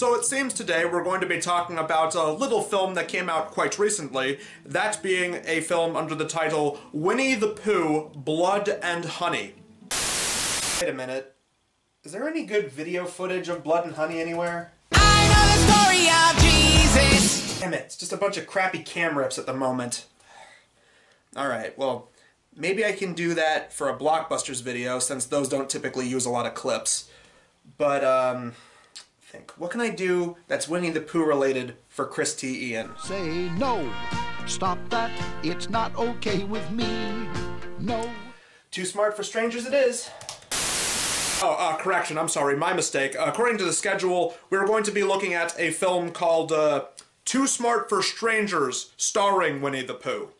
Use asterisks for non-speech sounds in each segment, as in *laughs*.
So it seems today we're going to be talking about a little film that came out quite recently, that being a film under the title Winnie the Pooh, Blood and Honey. Wait a minute. Is there any good video footage of Blood and Honey anywhere? I know the story of Jesus. Damn it, it's just a bunch of crappy cam rips at the moment. Alright, well, maybe I can do that for a Blockbusters video, since those don't typically use a lot of clips. But, um, think. What can I do that's Winnie the Pooh related for Chris T. Ian? Say no. Stop that. It's not okay with me. No. Too smart for strangers it is. Oh, uh, correction, I'm sorry, my mistake. according to the schedule, we are going to be looking at a film called, uh, Too Smart for Strangers, starring Winnie the Pooh.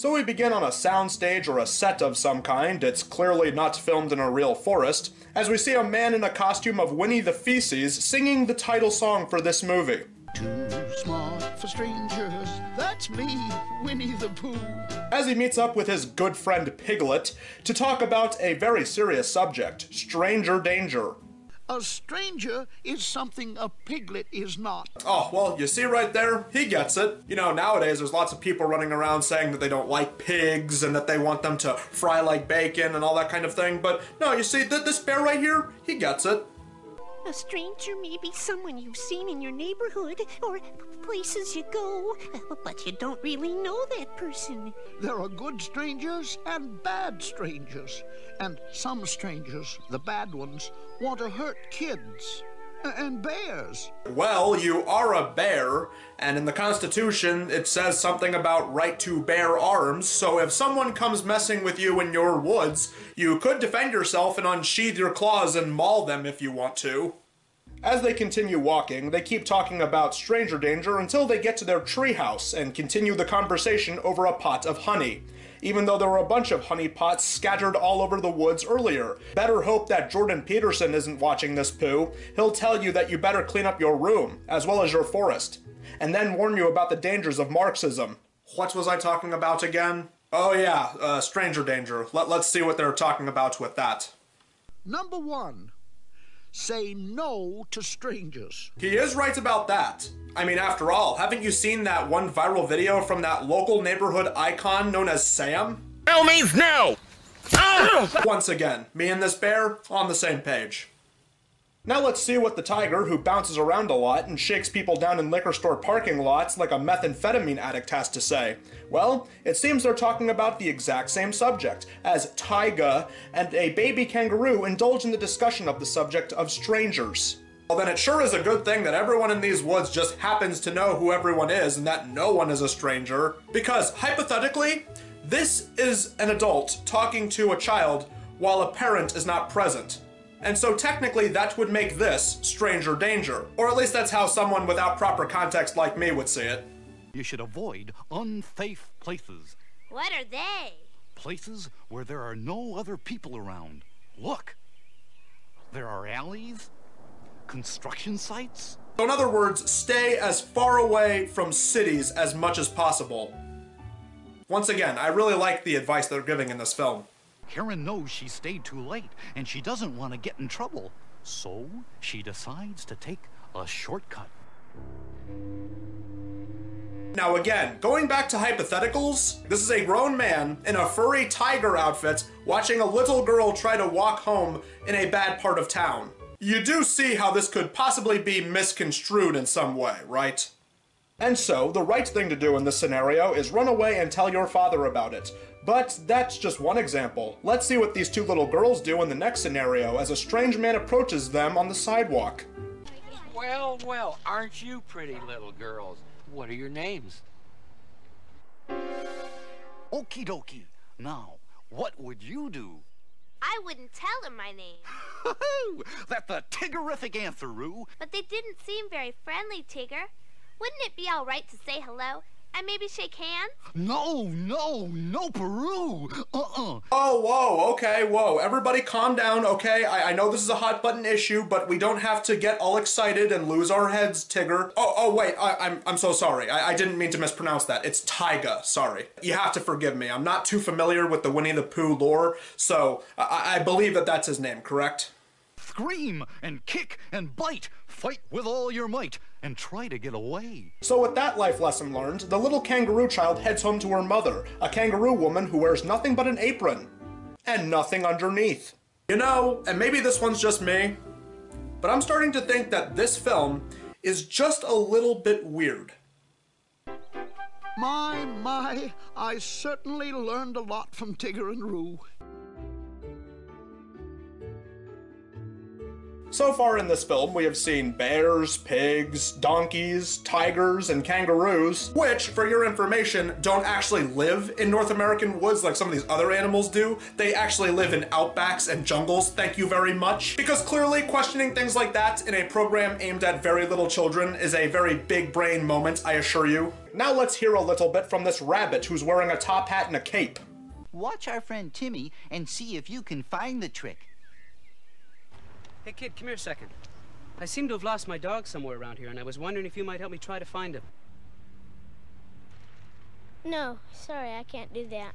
So we begin on a soundstage or a set of some kind, it's clearly not filmed in a real forest, as we see a man in a costume of Winnie the Feces singing the title song for this movie. Too smart for strangers. That's me, Winnie the Pooh. As he meets up with his good friend Piglet to talk about a very serious subject stranger danger. A stranger is something a piglet is not. Oh, well, you see right there, he gets it. You know, nowadays there's lots of people running around saying that they don't like pigs and that they want them to fry like bacon and all that kind of thing. But no, you see, th- this bear right here, he gets it. A stranger may be someone you've seen in your neighborhood or places you go, but you don't really know that person. There are good strangers and bad strangers. And some strangers, the bad ones, want to hurt kids. And bears. Well, you are a bear, and in the Constitution it says something about right to bear arms, so if someone comes messing with you in your woods, you could defend yourself and unsheath your claws and maul them if you want to. As they continue walking, they keep talking about stranger danger until they get to their treehouse and continue the conversation over a pot of honey even though there were a bunch of honeypots scattered all over the woods earlier. Better hope that Jordan Peterson isn't watching this poo. He'll tell you that you better clean up your room, as well as your forest, and then warn you about the dangers of Marxism. What was I talking about again? Oh yeah, uh, stranger danger. Let, let's see what they're talking about with that. Number one, say no to strangers. He is right about that. I mean, after all, haven't you seen that one viral video from that local neighborhood icon known as Sam? No means no. Once again, me and this bear on the same page. Now let's see what the tiger, who bounces around a lot and shakes people down in liquor store parking lots like a methamphetamine addict, has to say. Well, it seems they're talking about the exact same subject, as Tyga and a baby kangaroo indulge in the discussion of the subject of strangers. Well, then it sure is a good thing that everyone in these woods just happens to know who everyone is and that no one is a stranger. Because, hypothetically, this is an adult talking to a child while a parent is not present. And so technically that would make this stranger danger. Or at least that's how someone without proper context like me would see it. You should avoid unsafe places. What are they? Places where there are no other people around. Look! There are alleys, construction sites. So in other words, stay as far away from cities as much as possible. Once again, I really like the advice they're giving in this film. Karen knows she stayed too late and she doesn't want to get in trouble. So she decides to take a shortcut. Now again, going back to hypotheticals, this is a grown man in a furry tiger outfit watching a little girl try to walk home in a bad part of town. You do see how this could possibly be misconstrued in some way, right? And so, the right thing to do in this scenario is run away and tell your father about it. But that's just one example. Let's see what these two little girls do in the next scenario as a strange man approaches them on the sidewalk. Well, well, aren't you pretty little girls? What are your names? Okie dokie. Now, what would you do? I wouldn't tell him my name. *laughs* That's the Tiggerific answer, Roo. But they didn't seem very friendly, Tigger. Wouldn't it be all right to say hello and maybe shake hands? No, no, no, Peru. Uh-uh. Oh, whoa, okay, whoa. Everybody calm down, okay? I, I know this is a hot button issue, but we don't have to get all excited and lose our heads, Tigger. Oh, oh, wait, I, I'm, I'm so sorry. I, I didn't mean to mispronounce that. It's Tyga, sorry. You have to forgive me. I'm not too familiar with the Winnie the Pooh lore, so I, I believe that that's his name, correct? Scream and kick and bite. Fight with all your might and try to get away. So with that life lesson learned, the little kangaroo child heads home to her mother, a kangaroo woman who wears nothing but an apron. And nothing underneath. You know, and maybe this one's just me, but I'm starting to think that this film is just a little bit weird. My, my, I certainly learned a lot from Tigger and Roo. So far in this film, we have seen bears, pigs, donkeys, tigers, and kangaroos, which, for your information, don't actually live in North American woods like some of these other animals do. They actually live in outbacks and jungles, thank you very much. Because clearly, questioning things like that in a program aimed at very little children is a very big brain moment, I assure you. Now let's hear a little bit from this rabbit who's wearing a top hat and a cape. Watch our friend Timmy and see if you can find the trick. Hey, kid, come here a second. I seem to have lost my dog somewhere around here, and I was wondering if you might help me try to find him. No, sorry, I can't do that.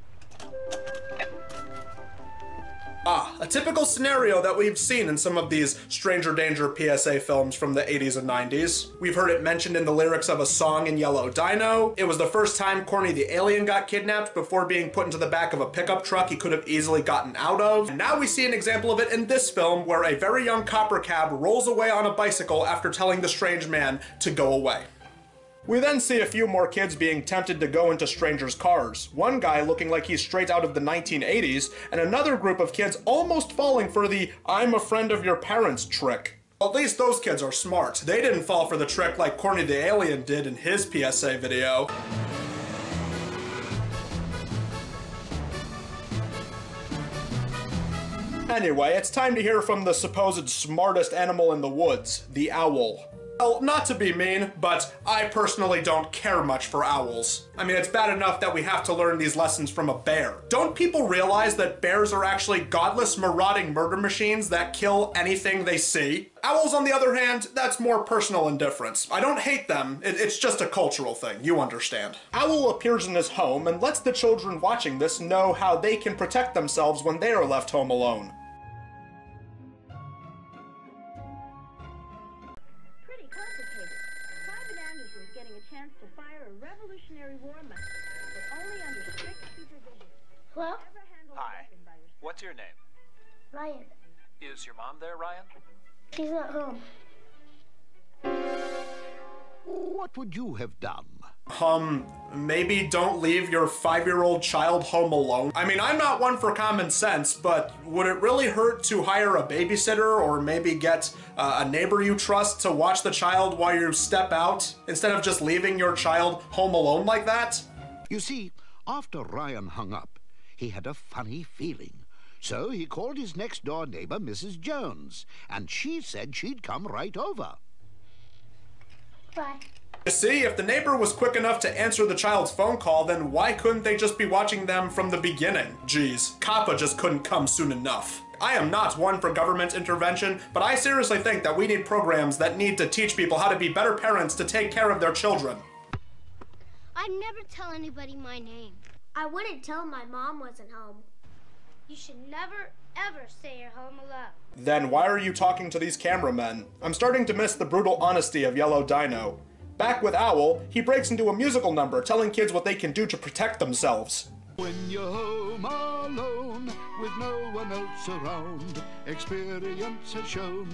Ah, a typical scenario that we've seen in some of these Stranger Danger PSA films from the 80s and 90s. We've heard it mentioned in the lyrics of a song in Yello Dyno. It was the first time Corny the Alien got kidnapped before being put into the back of a pickup truck he could have easily gotten out of. And now we see an example of it in this film where a very young copper cab rolls away on a bicycle after telling the strange man to go away. We then see a few more kids being tempted to go into strangers' cars. One guy looking like he's straight out of the 1980s, and another group of kids almost falling for the I'm a friend of your parents trick. At least those kids are smart. They didn't fall for the trick like Corny the Alien did in his PSA video. Anyway, it's time to hear from the supposed smartest animal in the woods, the owl. Well, not to be mean, but I personally don't care much for owls. I mean, it's bad enough that we have to learn these lessons from a bear. Don't people realize that bears are actually godless, marauding murder machines that kill anything they see? Owls, on the other hand, that's more personal indifference. I don't hate them, it- it's just a cultural thing, you understand. Owl appears in his home and lets the children watching this know how they can protect themselves when they are left home alone. Hello? Never handle a Hi. weapon by yourself. What's your name? Ryan, Is your mom there, Ryan? she's not home. What would you have done? Um, maybe don't leave your five year old child home alone. I mean, I'm not one for common sense, but would it really hurt to hire a babysitter or maybe get uh, a neighbor you trust to watch the child while you step out instead of just leaving your child home alone like that? You see, after Ryan hung up, he had a funny feeling. So he called his next door neighbor, Mrs. Jones, and she said she'd come right over. Bye. You see, if the neighbor was quick enough to answer the child's phone call, then why couldn't they just be watching them from the beginning? Geez, COPPA just couldn't come soon enough. I am not one for government intervention, but I seriously think that we need programs that need to teach people how to be better parents to take care of their children. I'd never tell anybody my name. I wouldn't tell my mom wasn't home. You should never, ever say you're home alone. Then why are you talking to these cameramen? I'm starting to miss the brutal honesty of Yello Dyno. Back with Owl, he breaks into a musical number telling kids what they can do to protect themselves. When you're home alone with no one else around, experience has shown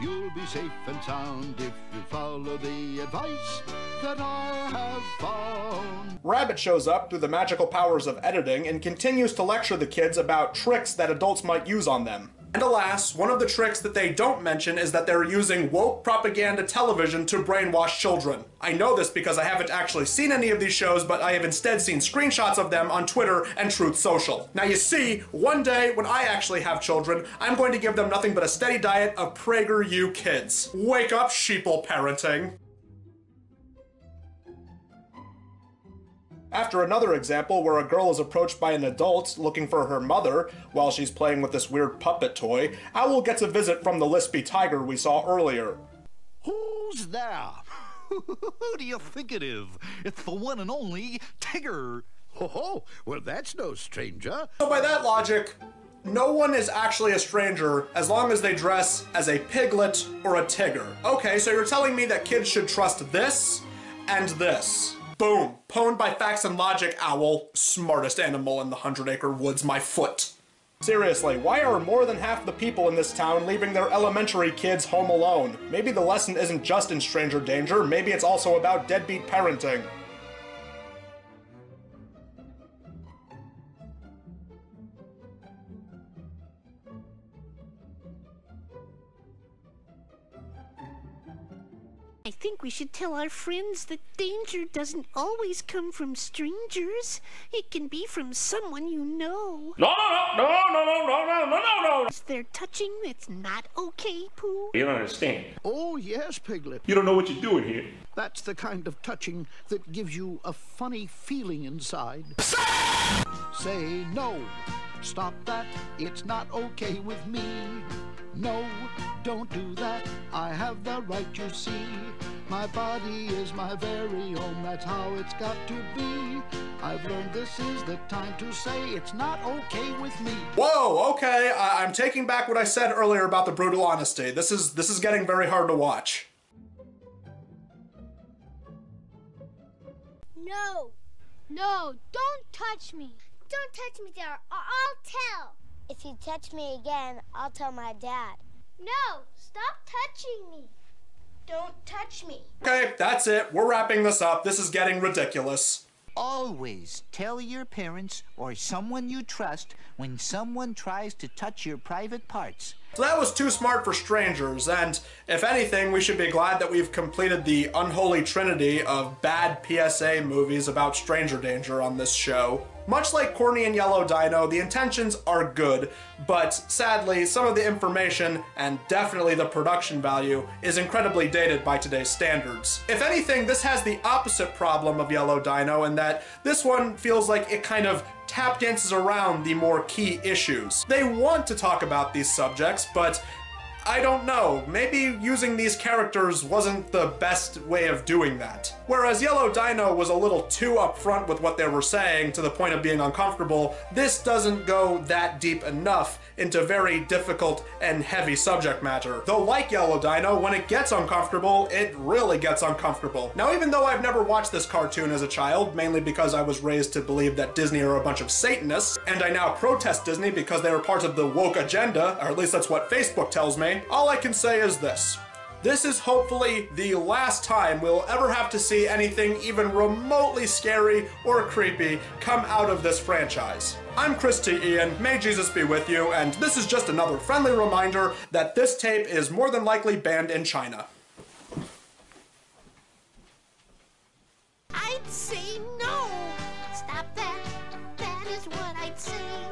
you'll be safe and sound if you follow the advice that I have found. Rabbit shows up through the magical powers of editing and continues to lecture the kids about tricks that adults might use on them. And alas, one of the tricks that they don't mention is that they're using woke propaganda television to brainwash children. I know this because I haven't actually seen any of these shows, but I have instead seen screenshots of them on Twitter and Truth Social. Now you see, one day when I actually have children, I'm going to give them nothing but a steady diet of PragerU kids. Wake up, sheeple parenting. After another example where a girl is approached by an adult looking for her mother while she's playing with this weird puppet toy, Owl gets a visit from the lispy tiger we saw earlier. Who's there? *laughs* Who do you think it is? It's the one and only Tigger. Ho ho! Well, that's no stranger. So by that logic, no one is actually a stranger as long as they dress as a piglet or a tigger. Okay, so you're telling me that kids should trust this and this. Boom. Pwned by facts and logic, owl. Smartest animal in the Hundred Acre Woods, my foot. Seriously, why are more than half the people in this town leaving their elementary kids home alone? Maybe the lesson isn't just in stranger danger, maybe it's also about deadbeat parenting. Think we should tell our friends that danger doesn't always come from strangers. It can be from someone you know. No, no, no, no, no, no, no, no, no, no. No! Is there touching that's not okay, Pooh? You don't understand. Oh, yes, Piglet. You don't know what you're doing here. That's the kind of touching that gives you a funny feeling inside. Say no. Stop that. It's not okay with me. No, don't do that. I have the right, you see. My body is my very own. That's how it's got to be. I've learned this is the time to say it's not okay with me. Whoa, okay, I- I'm taking back what I said earlier about the brutal honesty. This is this is getting very hard to watch. No. No, don't touch me. Don't touch me there, or I'll tell. If you touch me again, I'll tell my dad. No, stop touching me. Don't touch me. Okay, that's it. We're wrapping this up. This is getting ridiculous. Always tell your parents or someone you trust when someone tries to touch your private parts. So that was too smart for strangers, and if anything, we should be glad that we've completed the unholy trinity of bad PSA movies about stranger danger on this show. Much like Corny and Yello Dyno, the intentions are good, but sadly, some of the information, and definitely the production value, is incredibly dated by today's standards. If anything, this has the opposite problem of Yello Dyno in that this one feels like it kind of tap dances around the more key issues. They want to talk about these subjects, but I don't know, maybe using these characters wasn't the best way of doing that. Whereas Yello Dyno was a little too upfront with what they were saying to the point of being uncomfortable, this doesn't go that deep enough into very difficult and heavy subject matter. Though like Yello Dyno, when it gets uncomfortable, it really gets uncomfortable. Now even though I've never watched this cartoon as a child, mainly because I was raised to believe that Disney are a bunch of Satanists, and I now protest Disney because they are part of the woke agenda, or at least that's what Facebook tells me, all I can say is this. This is hopefully the last time we'll ever have to see anything even remotely scary or creepy come out of this franchise. I'm Chris T. Ian, may Jesus be with you, and this is just another friendly reminder that this tape is more than likely banned in China. I'd say no! Stop that! That is what I'd say!